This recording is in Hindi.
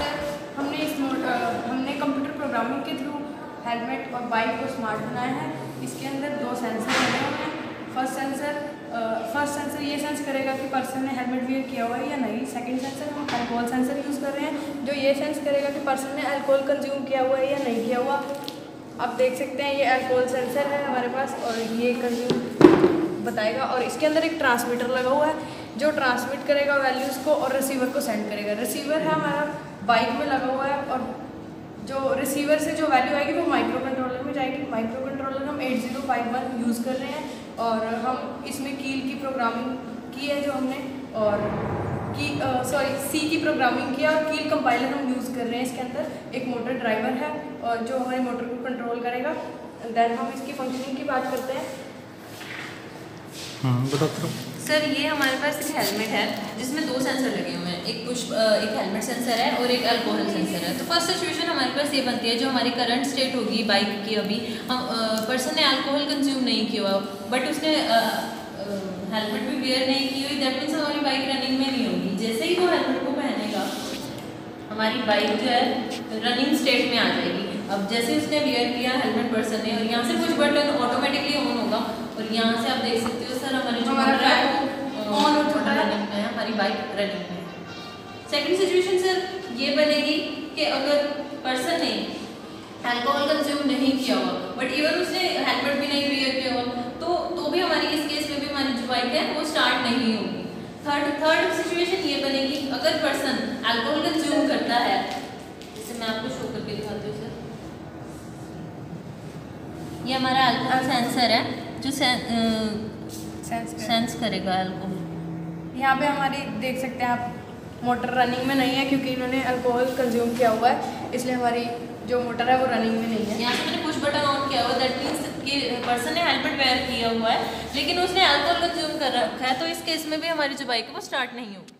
सर हमने इस हमने कंप्यूटर प्रोग्रामिंग के थ्रू हेलमेट और बाइक को स्मार्ट बनाया है। इसके अंदर दो सेंसर लगे हुए हैं। फ़र्स्ट सेंसर फ़र्स्ट सेंसर ये सेंस करेगा कि पर्सन ने हेलमेट वेयर किया हुआ है या नहीं। सेकंड सेंसर हम अल्कोहल सेंसर यूज़ कर रहे हैं, जो ये सेंस करेगा कि पर्सन ने अल्कोहल कंज्यूम किया हुआ है या नहीं किया हुआ। आप देख सकते हैं, ये अल्कोहल सेंसर है हमारे पास और ये कंज्यूम बताएगा। और इसके अंदर एक ट्रांसमीटर लगा हुआ है, जो ट्रांसमिट करेगा वैल्यूज़ को और रिसीवर को सेंड करेगा। रिसीवर है हमारा बाइक में लगा हुआ है और जो रिसीवर से जो वैल्यू आएगी वो माइक्रो कंट्रोलर में जाएगी। माइक्रो कंट्रोलर हम 8051 यूज़ कर रहे हैं और हम इसमें कील की प्रोग्रामिंग की है जो हमने और की सॉरी सी की प्रोग्रामिंग की है और कील कंपाइलर हम यूज़ कर रहे हैं इसके अंदर। एक मोटर ड्राइवर है और जो हमारे मोटर को कंट्रोल करेगा। देन हम इसकी फंक्शनिंग की बात करते हैं। बताओ। करो सर ये हमारे पास एक हेलमेट है, जिसमें दो सेंसर लगे हुए हैं। एक पुश एक हेलमेट सेंसर है और एक अल्कोहल सेंसर है। तो फ़र्स्ट सिचुएशन हमारे पास ये बनती है, जो हमारी करंट स्टेट होगी बाइक की अभी। हम पर्सन ने अल्कोहल कंज्यूम नहीं किया बट उसने हेलमेट भी वेयर नहीं की हुई। दैट मीन्स हमारी बाइक रनिंग में नहीं होगी। जैसे ही वो हेलमेट को पहनेगा, हमारी बाइक जो है रनिंग स्टेट में आ जाएगी। अब जैसे उसने वेयर किया हेलमेट पर्सन ने, और यहाँ से कुछ बटन ऑटोमेटिकली ऑन होगा, और यहाँ से आप देख सकते हो, सर, हमारे हमारी बाइक रनिंग में। सेकंड सिचुएशन सर ये बनेगी कि अगर पर्सन ने अल्कोहल कंज्यूम नहीं किया हुआ बट इवन उसने हेलमेट भी नहीं वेयर किया हुआ तो तो भी हमारी इस केस में भी हमारी जो बाइक है वो स्टार्ट नहीं होगी। थर्ड थर्ड सिचुएशन ये बनेगी अगर पर्सन अल्कोहल कंज्यूम करता है जैसे मैं आपको शो करके दिखाती हूँ सर ये हमारा अल्कोहल सेंसर है जो सेंस सेंस करेगा। अल्कोहल यहाँ पे हमारी, देख सकते हैं आप, मोटर रनिंग में नहीं है क्योंकि इन्होंने अल्कोहल कंज्यूम किया हुआ है, इसलिए हमारी जो मोटर है वो रनिंग में नहीं है। यहाँ से मैंने कुछ बटन ऑन किया हुआ दैट मीन्स कि पर्सन ने हेलमेट वेयर किया हुआ है, लेकिन उसने अल्कोहल कंज्यूम कर रखा है तो इस केस में भी हमारी जो बाइक है वो स्टार्ट नहीं होगी